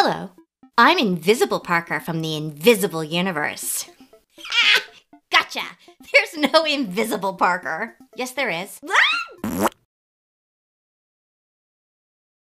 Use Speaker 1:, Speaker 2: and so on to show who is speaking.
Speaker 1: Hello, I'm Invisible Parker from the Invisible Universe. Ah, gotcha! There's no invisible Parker. Yes, there is.